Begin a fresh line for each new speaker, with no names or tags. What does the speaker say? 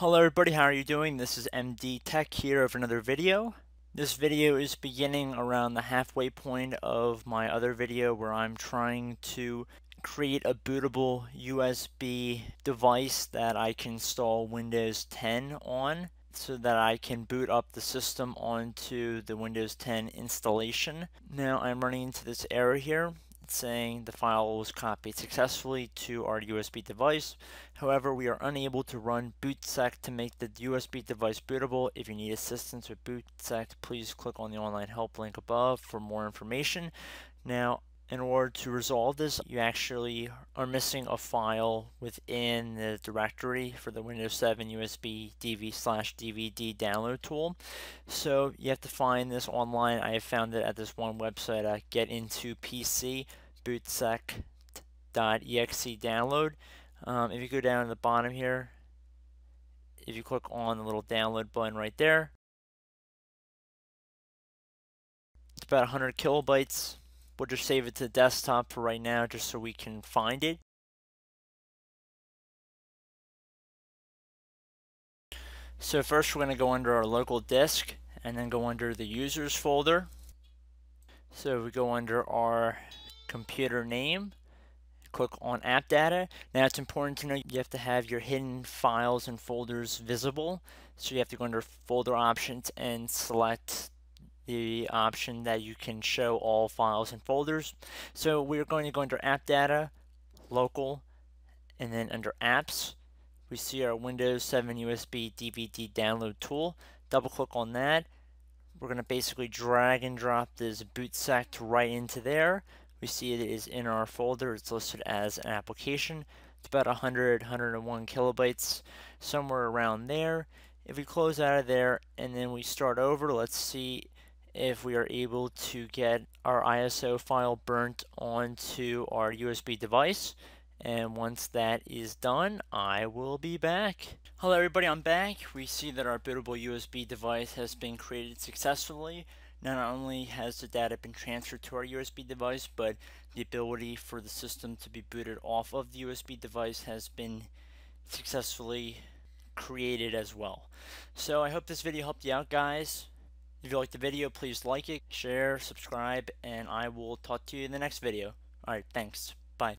Hello everybody, how are you doing? This is MD Tech here with another video. This video is beginning around the halfway point of my other video where I'm trying to create a bootable USB device that I can install Windows 10 on so that I can boot up the system onto the Windows 10 installation. Now I'm running into this error here saying the file was copied successfully to our USB device. However, we are unable to run bootsect to make the USB device bootable. If you need assistance with bootsect, please click on the online help link above for more information. Now, in order to resolve this, you actually are missing a file within the directory for the Windows 7 USB DV slash DVD download tool. So you have to find this online. I have found it at this one website at Get Into PC bootsect.exe download. Um, if you go down to the bottom here, if you click on the little download button right there, it's about 100 kilobytes. We'll just save it to the desktop for right now just so we can find it. So first we're going to go under our local disk and then go under the users folder. So we go under our computer name, click on app data. Now it's important to know you have to have your hidden files and folders visible. So you have to go under folder options and select the option that you can show all files and folders. So we're going to go under app data, local, and then under apps, we see our Windows 7 USB DVD download tool. Double click on that. We're going to basically drag and drop this boot bootsect right into there. We see it is in our folder. It's listed as an application. It's about 100, 101 kilobytes, somewhere around there. If we close out of there and then we start over, let's see if we are able to get our ISO file burnt onto our USB device. And once that is done, I will be back. Hello everybody, I'm back. We see that our bootable USB device has been created successfully. Not only has the data been transferred to our USB device, but the ability for the system to be booted off of the USB device has been successfully created as well. So I hope this video helped you out guys. If you liked the video, please like it, share, subscribe, and I will talk to you in the next video. Alright, thanks.